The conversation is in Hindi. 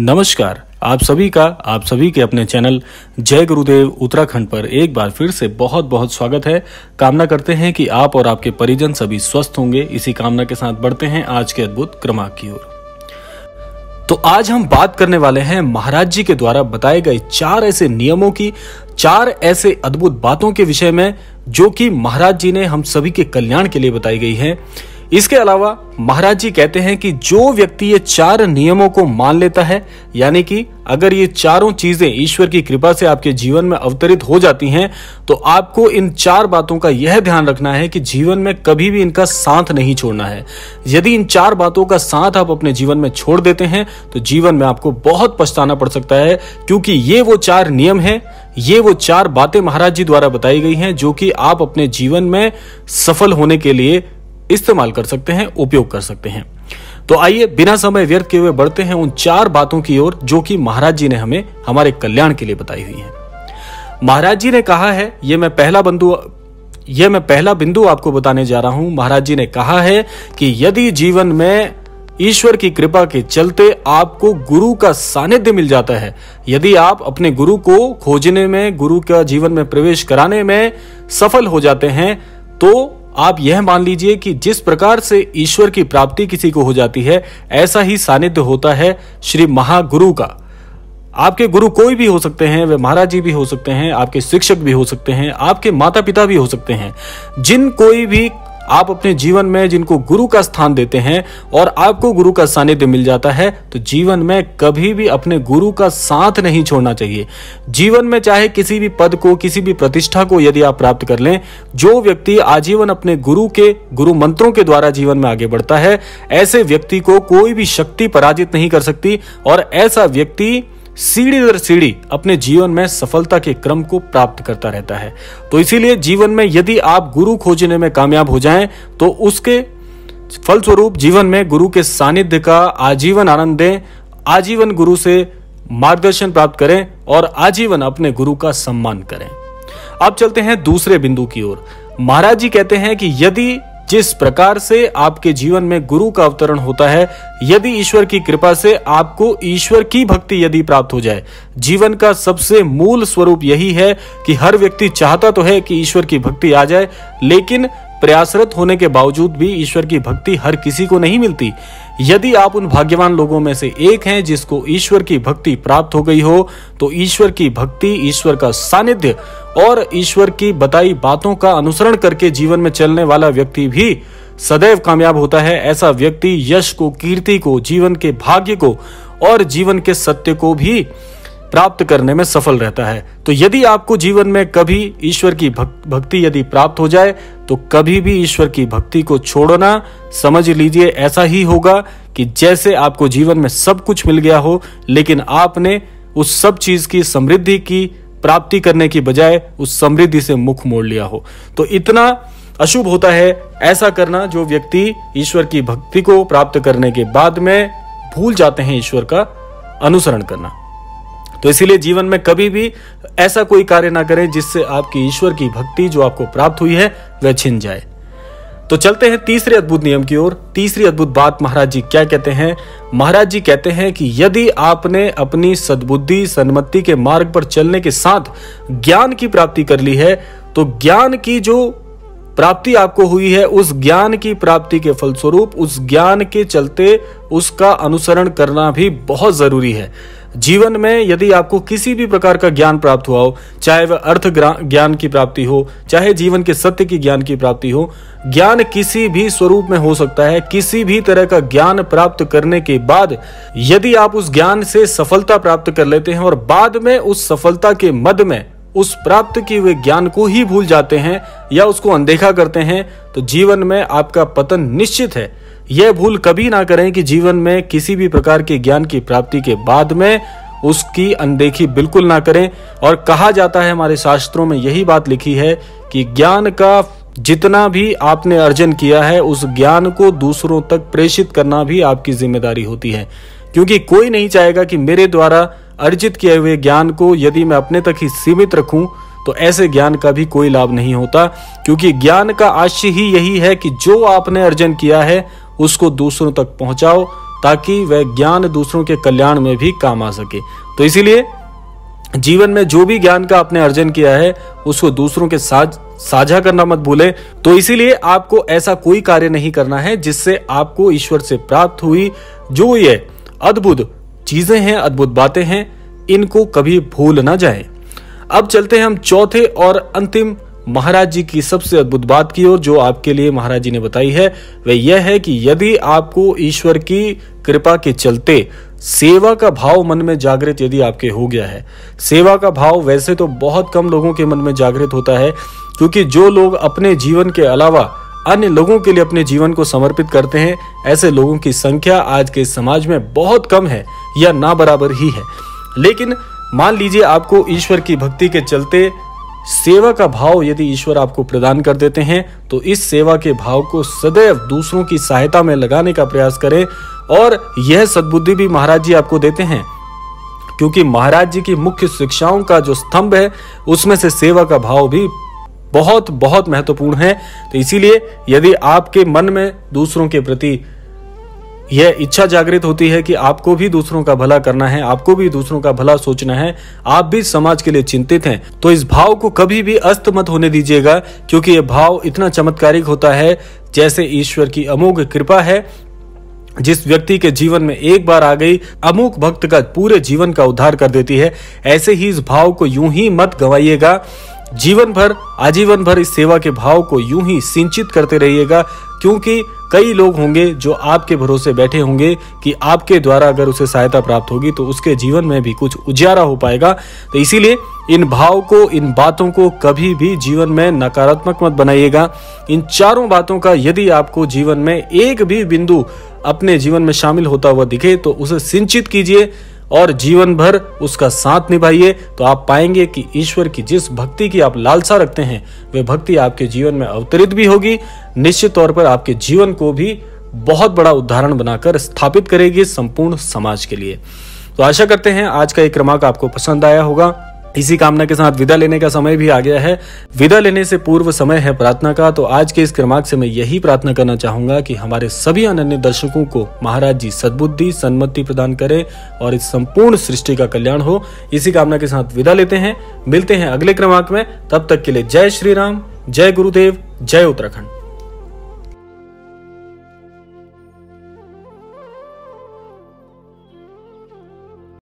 नमस्कार। आप सभी का, आप सभी के अपने चैनल जय गुरुदेव उत्तराखंड पर एक बार फिर से बहुत बहुत स्वागत है। कामना करते हैं कि आप और आपके परिजन सभी स्वस्थ होंगे। इसी कामना के साथ बढ़ते हैं आज के अद्भुत क्रमांक की ओर। तो आज हम बात करने वाले हैं महाराज जी के द्वारा बताए गए चार ऐसे नियमों की, चार ऐसे अद्भुत बातों के विषय में, जो कि महाराज जी ने हम सभी के कल्याण के लिए बताई गई है। इसके अलावा महाराज जी कहते हैं कि जो व्यक्ति ये चार नियमों को मान लेता है, यानी कि अगर ये चारों चीज़ें ईश्वर की कृपा से आपके जीवन में अवतरित हो जाती हैं तो आपको इन चार बातों का यह ध्यान रखना है कि जीवन में कभी भी इनका साथ नहीं छोड़ना है। यदि इन चार बातों का साथ आप अपने जीवन में छोड़ देते हैं तो जीवन में आपको बहुत पछताना पड़ सकता है, क्योंकि ये वो चार नियम है, ये वो चार बातें महाराज जी द्वारा बताई गई हैं, जो कि आप अपने जीवन में सफल होने के लिए इस्तेमाल कर सकते हैं, उपयोग कर सकते हैं। तो आइए, बिना समय व्यर्थ किए हुए बढ़ते हैं उन चार बातों की ओर जो कि महाराज जी ने हमें, हमारे कल्याण के लिए बताई हुई है। महाराज जी ने कहा है, ये मैं पहला बंधु यह मैं पहला बिंदु आपको बताने जा रहा हूँ। महाराज जी ने कहा है कि यदि जीवन में ईश्वर की कृपा के चलते आपको गुरु का सानिध्य मिल जाता है, यदि आप अपने गुरु को खोजने में, गुरु का जीवन में प्रवेश कराने में सफल हो जाते हैं तो आप यह मान लीजिए कि जिस प्रकार से ईश्वर की प्राप्ति किसी को हो जाती है, ऐसा ही सानिध्य होता है श्री महागुरु का। आपके गुरु कोई भी हो सकते हैं, वे महाराज जी भी हो सकते हैं, आपके शिक्षक भी हो सकते हैं, आपके माता पिता भी हो सकते हैं। जिन कोई भी आप अपने जीवन में जिनको गुरु का स्थान देते हैं और आपको गुरु का सानिध्य मिल जाता है तो जीवन में कभी भी अपने गुरु का साथ नहीं छोड़ना चाहिए। जीवन में चाहे किसी भी पद को, किसी भी प्रतिष्ठा को यदि आप प्राप्त कर लें, जो व्यक्ति आजीवन अपने गुरु के, गुरु मंत्रों के द्वारा जीवन में आगे बढ़ता है, ऐसे व्यक्ति को कोई भी शक्ति पराजित नहीं कर सकती और ऐसा व्यक्ति सीढ़ी दर सीढ़ी अपने जीवन में सफलता के क्रम को प्राप्त करता रहता है। तो इसीलिए जीवन में यदि आप गुरु खोजने में कामयाब हो जाएँ तो उसके फलस्वरूप जीवन में गुरु के सानिध्य का आजीवन आनंद दें, आजीवन गुरु से मार्गदर्शन प्राप्त करें और आजीवन अपने गुरु का सम्मान करें। अब चलते हैं दूसरे बिंदु की ओर। महाराज जी कहते हैं कि यदि जिस प्रकार से आपके जीवन में गुरु का अवतरण होता है, यदि ईश्वर की कृपा से आपको ईश्वर की भक्ति यदि प्राप्त हो जाए, जीवन का सबसे मूल स्वरूप यही है कि हर व्यक्ति चाहता तो है कि ईश्वर की भक्ति आ जाए, लेकिन प्रयासरत होने के बावजूद भी ईश्वर की भक्ति हर किसी को नहीं मिलती। यदि आप उन भाग्यवान लोगों में से एक हैं जिसको ईश्वर की भक्ति प्राप्त हो गई हो तो ईश्वर की भक्ति, ईश्वर का सानिध्य और ईश्वर की बताई बातों का अनुसरण करके जीवन में चलने वाला व्यक्ति भी सदैव कामयाब होता है। ऐसा व्यक्ति यश को, कीर्ति को, जीवन के भाग्य को और जीवन के सत्य को भी प्राप्त करने में सफल रहता है। तो यदि आपको जीवन में कभी ईश्वर की भक्ति यदि प्राप्त हो जाए तो कभी भी ईश्वर की भक्ति को छोड़ना समझ लीजिए, ऐसा ही होगा कि जैसे आपको जीवन में सब कुछ मिल गया हो, लेकिन आपने उस सब चीज़ की समृद्धि की प्राप्ति करने की बजाय उस समृद्धि से मुख मोड़ लिया हो। तो इतना अशुभ होता है, ऐसा करना जो व्यक्ति ईश्वर की भक्ति को प्राप्त करने के बाद में भूल जाते हैं ईश्वर का अनुसरण करना। तो इसीलिए जीवन में कभी भी ऐसा कोई कार्य ना करें जिससे आपकी ईश्वर की भक्ति जो आपको प्राप्त हुई है, वह छिन जाए। तो चलते हैं तीसरे अद्भुत नियम की ओर। तीसरी अद्भुत बात महाराज जी क्या कहते हैं? महाराज जी कहते हैं कि यदि आपने अपनी सद्बुद्धि, सन्मति के मार्ग पर चलने के साथ ज्ञान की प्राप्ति कर ली है तो ज्ञान की जो प्राप्ति आपको हुई है, उस ज्ञान की प्राप्ति के फलस्वरूप, उस ज्ञान के चलते उसका अनुसरण करना भी बहुत ज़रूरी है। जीवन में यदि आपको किसी भी प्रकार का ज्ञान प्राप्त हुआ हो, चाहे वह अर्थ ज्ञान की प्राप्ति हो, चाहे जीवन के सत्य की ज्ञान की प्राप्ति हो, ज्ञान किसी भी स्वरूप में हो सकता है। किसी भी तरह का ज्ञान प्राप्त करने के बाद यदि आप उस ज्ञान से सफलता प्राप्त कर लेते हैं और बाद में उस सफलता के मद में उस प्राप्त किए हुए ज्ञान को ही भूल जाते हैं या उसको अनदेखा करते हैं तो जीवन में आपका पतन निश्चित है। यह भूल कभी ना करें कि जीवन में किसी भी प्रकार के ज्ञान की प्राप्ति के बाद में उसकी अनदेखी बिल्कुल ना करें। और कहा जाता है, हमारे शास्त्रों में यही बात लिखी है कि ज्ञान का जितना भी आपने अर्जन किया है, उस ज्ञान को दूसरों तक प्रेषित करना भी आपकी ज़िम्मेदारी होती है। क्योंकि कोई नहीं चाहेगा कि मेरे द्वारा अर्जित किए हुए ज्ञान को यदि मैं अपने तक ही सीमित रखूँ तो ऐसे ज्ञान का भी कोई लाभ नहीं होता, क्योंकि ज्ञान का आशय ही यही है कि जो आपने अर्जन किया है, उसको दूसरों तक पहुंचाओ, ताकि वह ज्ञान दूसरों के कल्याण में भी काम आ सके। तो इसीलिए, जीवन में जो भी ज्ञान का आपने अर्जन किया है, उसको दूसरों के साथ साझा करना मत भूले। तो इसीलिए आपको ऐसा कोई कार्य नहीं करना है, जिससे आपको ईश्वर से प्राप्त हुई जो ये अद्भुत चीज़ें हैं, अद्भुत बातें हैं, इनको कभी भूल ना जाए। अब चलते हैं हम चौथे और अंतिम महाराज जी की सबसे अद्भुत बात की ओर, जो आपके लिए महाराज जी ने बताई है। वह यह है कि यदि आपको ईश्वर की कृपा के चलते सेवा का भाव मन में जागृत यदि आपके हो गया है, सेवा का भाव वैसे तो बहुत कम लोगों के मन में जागृत होता है, क्योंकि जो लोग अपने जीवन के अलावा अन्य लोगों के लिए अपने जीवन को समर्पित करते हैं। ऐसे लोगों की संख्या आज के समाज में बहुत कम है या ना बराबर ही है। लेकिन मान लीजिए आपको ईश्वर की भक्ति के चलते सेवा का भाव यदि ईश्वर आपको प्रदान कर देते हैं तो इस सेवा के भाव को सदैव दूसरों की सहायता में लगाने का प्रयास करें और यह सद्बुद्धि भी महाराज जी आपको देते हैं। क्योंकि महाराज जी की मुख्य शिक्षाओं का जो स्तंभ है, उसमें से सेवा का भाव भी बहुत बहुत महत्वपूर्ण है। तो इसीलिए यदि आपके मन में दूसरों के प्रति यह इच्छा जागृत होती है कि आपको भी दूसरों का भला करना है, आपको भी दूसरों का भला सोचना है, आप भी समाज के लिए चिंतित हैं तो इस भाव को कभी भी अस्त मत होने दीजिएगा, क्योंकि यह भाव इतना चमत्कारिक होता है, जैसे ईश्वर की अमोघ कृपा है। जिस व्यक्ति के जीवन में एक बार आ गई अमुक भक्त का पूरे जीवन का उद्धार कर देती है। ऐसे ही इस भाव को यूँ ही मत गवाइएगा। जीवन भर आजीवन भर इस सेवा के भाव को यूँ ही सिंचित करते रहिएगा, क्योंकि कई लोग होंगे जो आपके भरोसे बैठे होंगे कि आपके द्वारा अगर उसे सहायता प्राप्त होगी तो उसके जीवन में भी कुछ उजियारा हो पाएगा। तो इसीलिए इन भाव को, इन बातों को कभी भी जीवन में नकारात्मक मत बनाइएगा। इन चारों बातों का यदि आपको जीवन में एक भी बिंदु अपने जीवन में शामिल होता हुआ दिखे तो उसे सिंचित कीजिए। और जीवन भर उसका साथ निभाइए। तो आप पाएँगे कि ईश्वर की जिस भक्ति की आप लालसा रखते हैं, वह भक्ति आपके जीवन में अवतरित भी होगी। निश्चित तौर पर आपके जीवन को भी बहुत बड़ा उदाहरण बनाकर स्थापित करेगी संपूर्ण समाज के लिए। तो आशा करते हैं आज का एक क्रमांक आपको पसंद आया होगा। इसी कामना के साथ विदा लेने का समय भी आ गया है। विदा लेने से पूर्व समय है प्रार्थना का तो आज के इस क्रमांक से मैं यही प्रार्थना करना चाहूँगा कि हमारे सभी अनन्य दर्शकों को महाराज जी सद्बुद्धि, सन्मति प्रदान करें और इस संपूर्ण सृष्टि का कल्याण हो। इसी कामना के साथ विदा लेते हैं। मिलते हैं अगले क्रमांक में। तब तक के लिए जय श्री राम, जय गुरुदेव, जय उत्तराखंड।